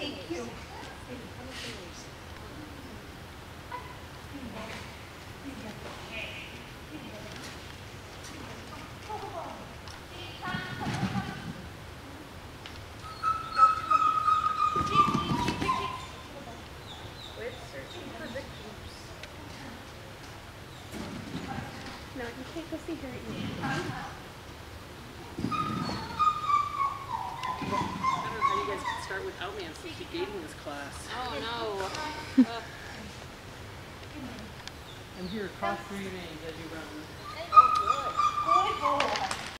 Thank you. No, you can't go see her. Start without me. I'm supposed to be dating this class. Oh no. Uh, I'm here cross breeding as you run. Boy, boy.